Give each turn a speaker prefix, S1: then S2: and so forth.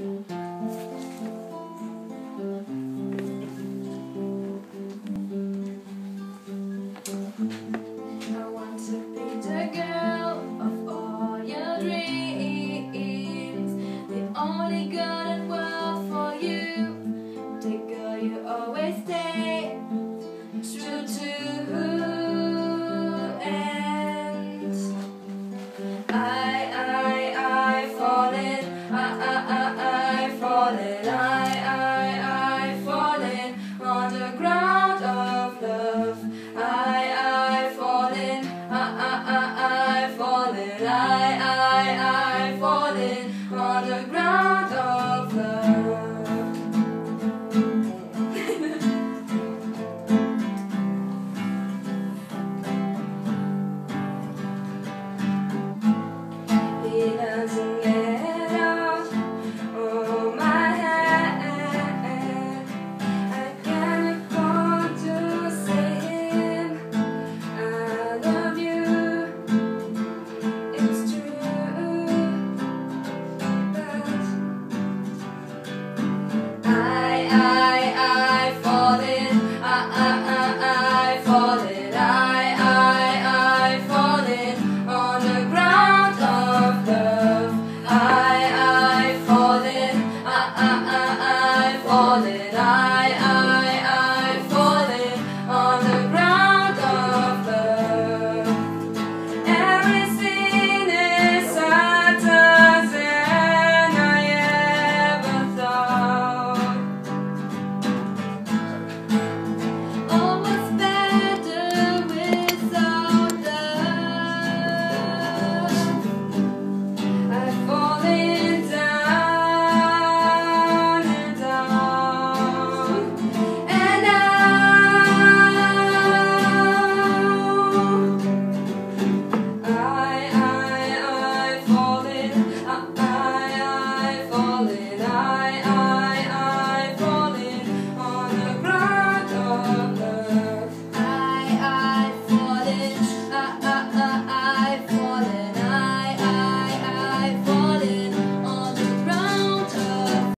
S1: I it 아, 네.